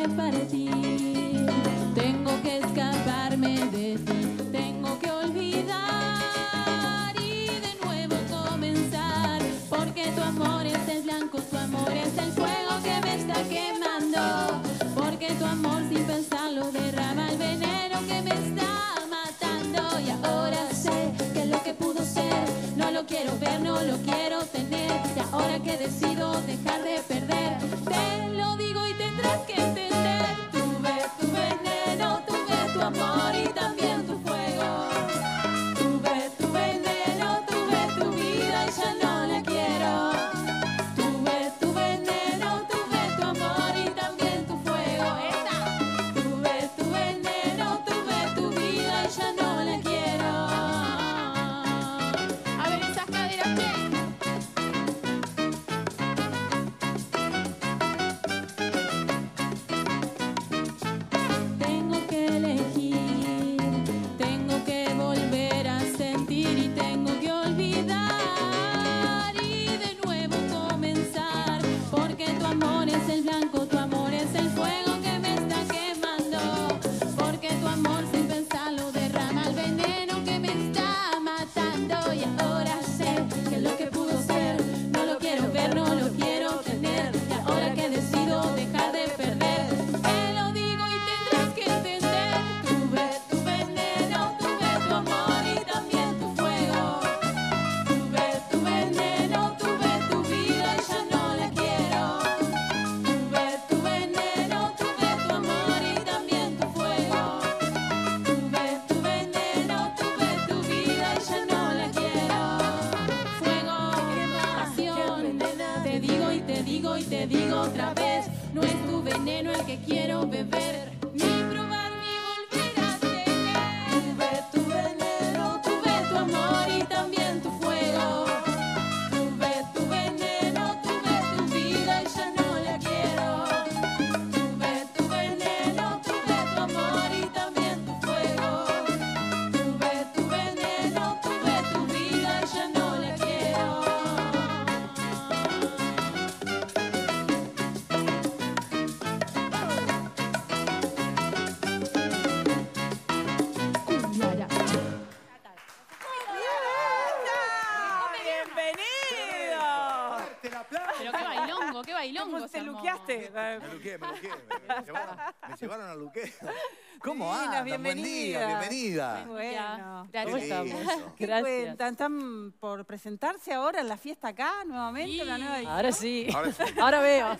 que partir. Tengo que escaparme de ti. Tengo que olvidar y de nuevo comenzar. Porque tu amor es el blanco, tu amor es el fuego que me está quemando. Porque tu amor sin pensarlo derrama el veneno que me está matando. Y ahora sé que lo que pudo ser no lo quiero ver, no lo quiero tener. Y ahora que decido dejar de perder, Pero qué bailongo, qué bailongo. ¿Cómo se te armó. luqueaste? Me luqué, me luqué. Me, me llevaron, me llevaron al luqueo. ¿Cómo Divina, andan? Buen día, bienvenida. bienvenida. Bueno. Gracias. ¿Cómo estamos? lindo. ¿Qué Gracias. cuentan? ¿Están por presentarse ahora en la fiesta acá nuevamente? Sí. Una nueva edición? Ahora sí. Ahora sí. Ahora veo.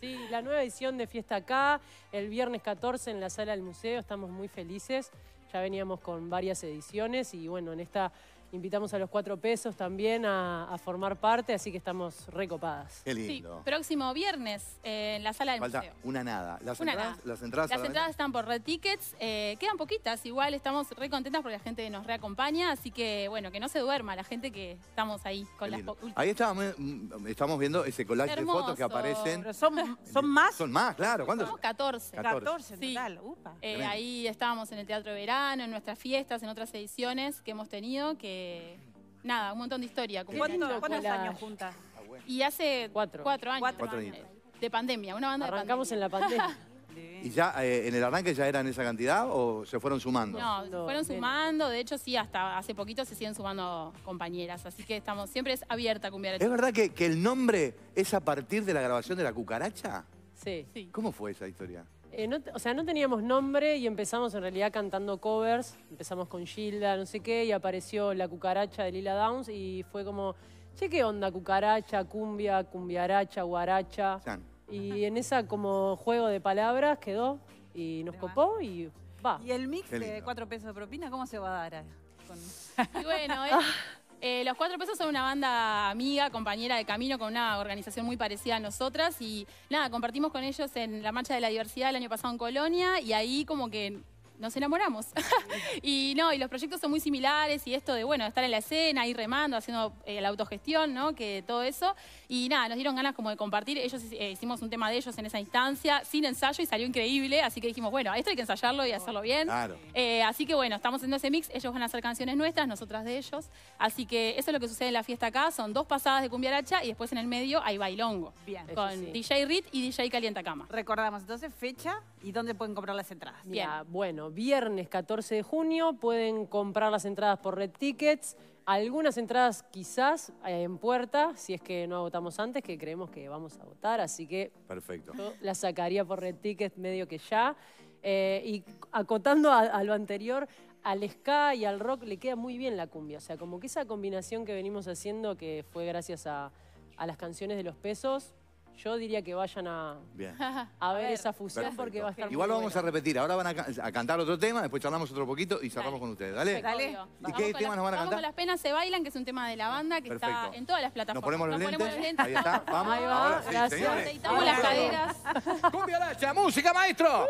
Sí, la nueva edición de Fiesta Acá, el viernes 14 en la sala del museo, estamos muy felices. Ya veníamos con varias ediciones y bueno, en esta invitamos a los cuatro pesos también a, a formar parte, así que estamos recopadas. Qué Sí, lindo. próximo viernes eh, en la sala del Falta museo. una nada. Las Una entradas, nada. las entradas, Las están por Red Tickets, eh, quedan poquitas, igual estamos re contentas porque la gente nos reacompaña, así que bueno, que no se duerma la gente que estamos ahí con Qué las po- Ahí estábamos, mm, estamos viendo ese collage de fotos que Hermoso. aparecen. Pero son, son más. Son más, claro. ¿Cuántos? Somos 14. 14 en Sí. total. Upa. Eh, ahí estábamos en el Teatro de Verano, en nuestras fiestas, en otras ediciones que hemos tenido, que nada, un montón de historia. como ¿Cuánto- ¿Cuántos años juntas? Y hace Cuatro. años Cuatro. Cuatro eh, años. de pandemia, una banda Arrancamos de en pandemia. la pandemia. ¿Y ya eh, en el arranque ya eran esa cantidad o se fueron sumando? No, se No, fueron sumando, de hecho sí, hasta hace poquito se siguen sumando compañeras, así que estamos, siempre es abierta a Cumbia ¿Es verdad que, que el nombre es a partir de la grabación de la cucaracha? Sí. Sí. ¿Cómo fue esa historia? Eh, no o sea, no teníamos nombre y empezamos en realidad cantando covers. Empezamos con Gilda, no sé qué, y apareció la cucaracha de Lila Downs y fue como, che, ¿qué onda? Cucaracha, cumbia, cumbiaracha, guaracha. San. Y en esa como juego de palabras quedó y nos copó y va. ¿Y el mix de cuatro pesos de propina cómo se va a dar? ahí? Con- Y bueno, es- eh, Los Cuatro Pesos son una banda amiga, compañera de camino, con una organización muy parecida a nosotras. Y nada, compartimos con ellos en la Marcha de la Diversidad el año pasado en Colonia. Y ahí como que nos enamoramos. y no, y los proyectos son muy similares y esto de, bueno, estar en la escena, ir remando, haciendo eh, la autogestión, ¿no? Que todo eso. Y nada, nos dieron ganas como de compartir. Ellos eh, hicimos un tema de ellos en esa instancia, sin ensayo y salió increíble. Así que dijimos, bueno, esto hay que ensayarlo y hacerlo bien. Claro. Eh, así que bueno, estamos haciendo ese mix. Ellos van a hacer canciones nuestras, nosotras de ellos. Así que eso es lo que sucede en la fiesta acá. Son dos pasadas de cumbiaracha y después en el medio hay bailongo. Bien. Con sí. DJ Rit y DJ Calientacama. Recordamos entonces fecha y dónde pueden comprar las entradas. Mira, bueno, viernes 14 de junio pueden comprar las entradas por Red Tickets. Algunas entradas quizás eh, en puerta, si es que no agotamos antes, que creemos que vamos a agotar, así que Perfecto. yo las sacaría por Red Tickets medio que ya. Eh, y acotando a, a lo anterior, al ska y al rock le queda muy bien la cumbia. O sea, como que esa combinación que venimos haciendo, que fue gracias a, a las canciones de los pesos, yo diría que vayan a, Bien. a ver, ver. esa fusión Perfecto. porque va a estar Igual muy lo vamos buena. a repetir. Ahora van a, ca- a cantar otro tema, después charlamos otro poquito y cerramos Dale. con ustedes. Dale. Dale. Obvio. ¿Y Vamos qué con tema las- nos van a Vamos cantar? con Las Penas se bailan, que es un tema de la banda que está en todas las plataformas. Nos ponemos los lentes. lentes. Ahí está. Vamos. Ahí va, Ahora sí, gracias. señores. Aceitamos las caderas. Cumbia Lacha, música, maestro.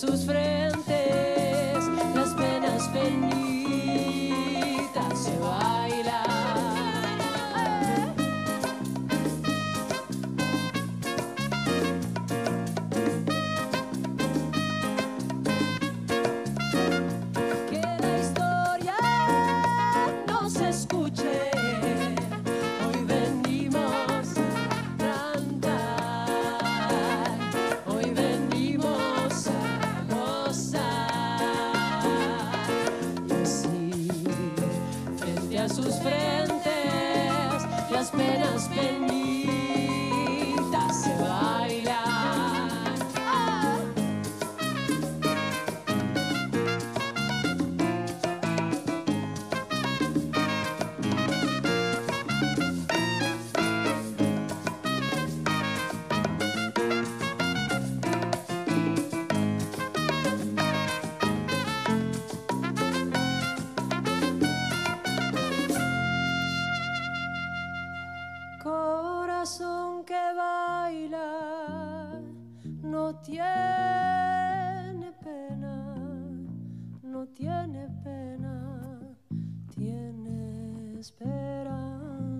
Frente a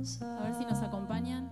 A ver si nos acompañan.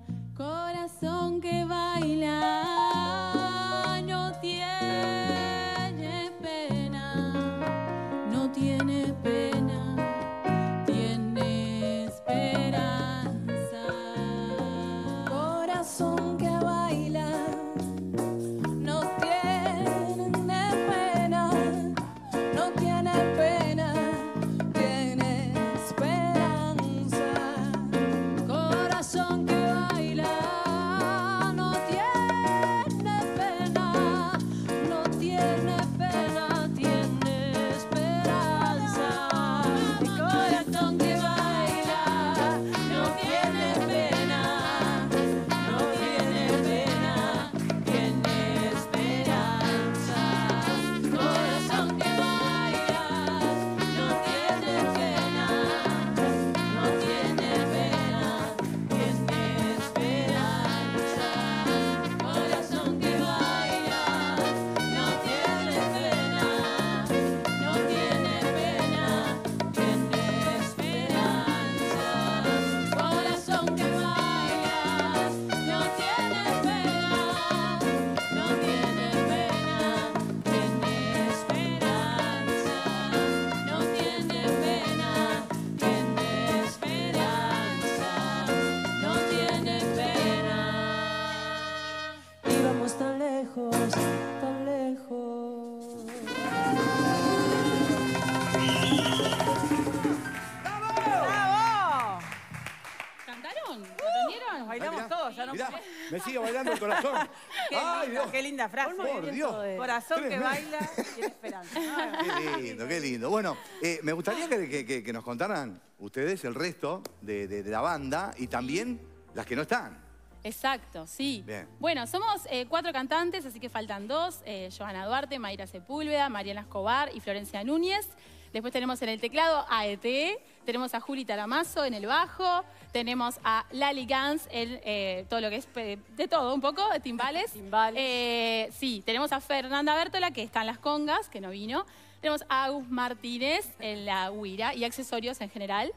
Me sigue bailando el corazón. Qué, Ay, lindo, Dios. qué linda frase. Por Dios. Corazón que baila tiene esperanza. Qué lindo, qué lindo. Bueno, eh, me gustaría que, que- que- que nos contaran ustedes el resto de, de- de la banda y también las que no están. Exacto, sí. Bien. Bueno, somos eh, cuatro cantantes, así que faltan dos. eh, Joana Duarte, Mayra Sepúlveda, Mariana Escobar y Florencia Núñez. Después tenemos en el teclado a ET, tenemos a Juli Taramazo en el bajo, tenemos a Lali Gans en eh, todo lo que es eh, de todo un poco, de timbales. Timbales. Eh, sí, tenemos a Fernanda Bertola, que está en las congas, que no vino. Tenemos a Agus Martínez en la huira y accesorios en general.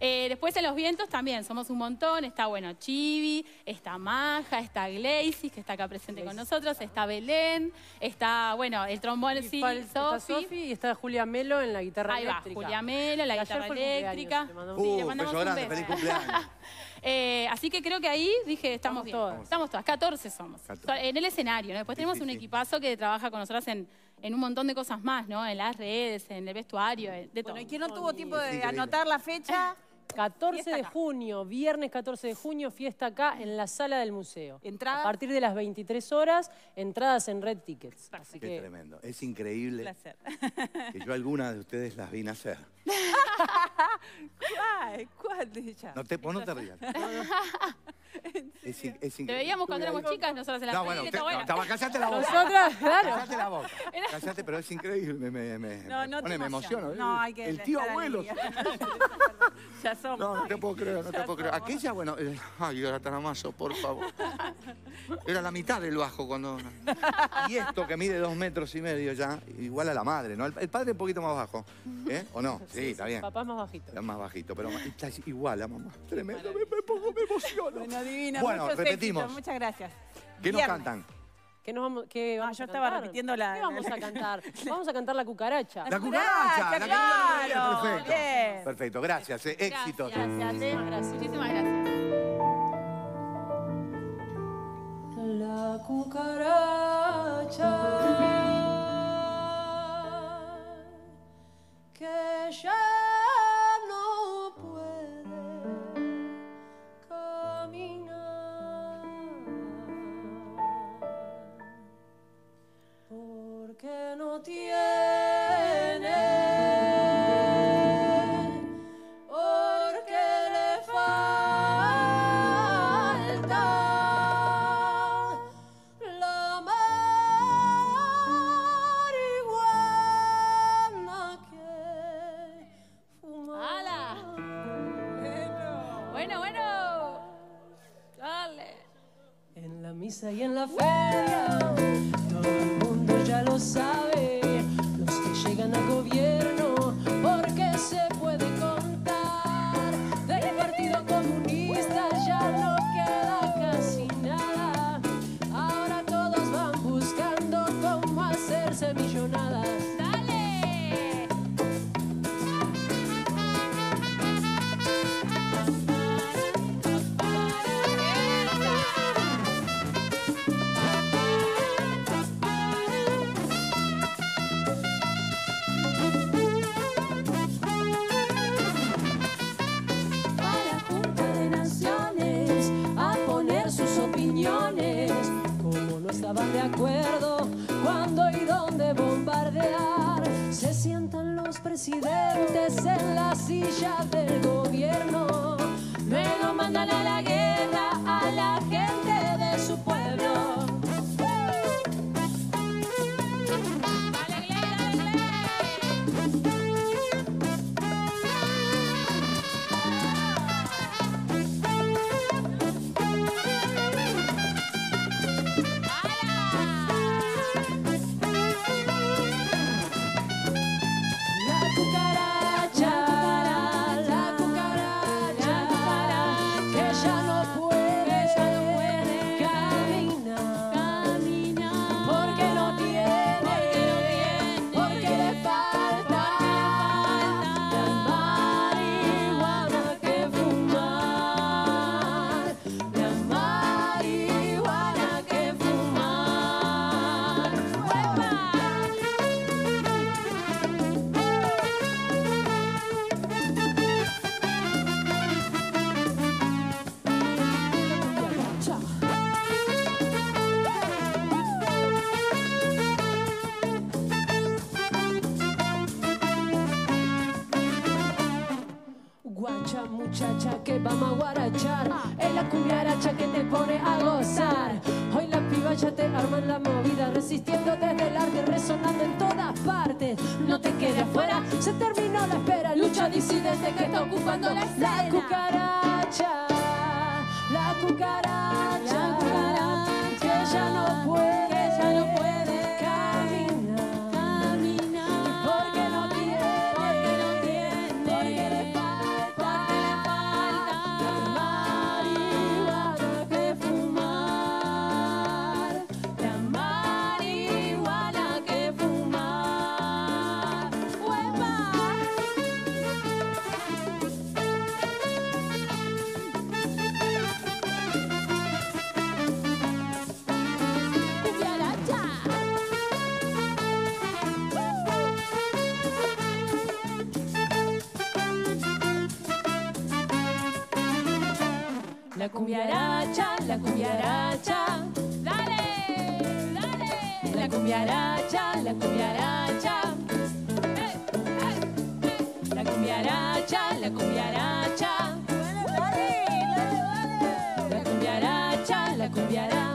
Eh, después en los vientos también somos un montón. Está, bueno, Chibi, está Maja, está Gleisis, que está acá presente con nosotros, está Belén, está, bueno, el trombón, Y sí, está Sofi. Y está Julia Melo en la guitarra Ahí va, eléctrica. Julia Melo, la Y ayer guitarra eléctrica. le mandamos Sí, Uh, le mandamos un grande, beso. feliz cumpleaños. Eh, así que creo que ahí dije, estamos Estamos bien. todas. Estamos todas, 14 somos. 14. En el escenario, ¿no? Después Sí, tenemos sí, un sí. equipazo que trabaja con nosotras en, en un montón de cosas más, ¿no? En las redes, en el vestuario, de todo. Bueno, ¿y quién no tuvo tiempo de increíble. anotar la fecha? 14 Fiesta de acá. junio, viernes 14 de junio, fiesta acá en la sala del museo. ¿Entrada? A partir de las 23 horas, entradas en Red Tickets. Así Qué que tremendo. Es increíble placer. que yo alguna de ustedes las vi nacer. Ay, ¿cuál de ellas? No te, vos no te rías. Es, es Te veíamos cuando éramos chicas, nosotras en la No, tele, bueno, usted, bueno. no, estaba- callate la boca. nosotras, claro. Callate la boca. Callate, pero es increíble. Me, me, me, No, no me emociones. emociono. No, hay que El tío abuelo. Ya somos. No, no te puedo creer, no te puedo creer. Aquella, bueno, eh, ay, era Taramazo, por favor. Era la mitad del bajo cuando. Y esto que mide dos metros y medio ya, igual a la madre, ¿no? El, el padre un poquito más bajo. ¿Eh? ¿O no? Sí, está bien. Papá es más bajito. Era más bajito, pero está igual a mamá. Tremendo, me, me pongo, me emociono. Bueno, divina. Bueno, muchos repetimos. éxitos, Muchas gracias. ¿Qué nos cantan? ¿Qué, nos vamos, qué vamos yo a estaba cantar? repitiendo la- ¿Qué vamos a cantar? Vamos a cantar la cucaracha. La cucaracha, la claro, Perfecto. bien. Perfecto, gracias. eh, Éxitos. Gracias. Muchísimas gracias. La cucaracha Bueno. Dale. En la misa y en la feria, todo el mundo ya lo sabe. Los que llegan al gobierno, muchacha que vamos a guarachar. Es la cumbia que te pone a gozar. Hoy la piba ya te arman la movida, resistiendo desde el arte, resonando en todas partes. No te quedes afuera, se terminó la espera. Lucha disidente que está ocupando la escena. La cucaracha, la cucaracha, La cucaracha, que ya no la cumbiaracha, la cumbiaracha. Dale, dale. La cumbiaracha, la cumbiaracha. La cumbiaracha, la cumbiaracha. Dale, dale, dale. La cumbiaracha, la cumbiaracha.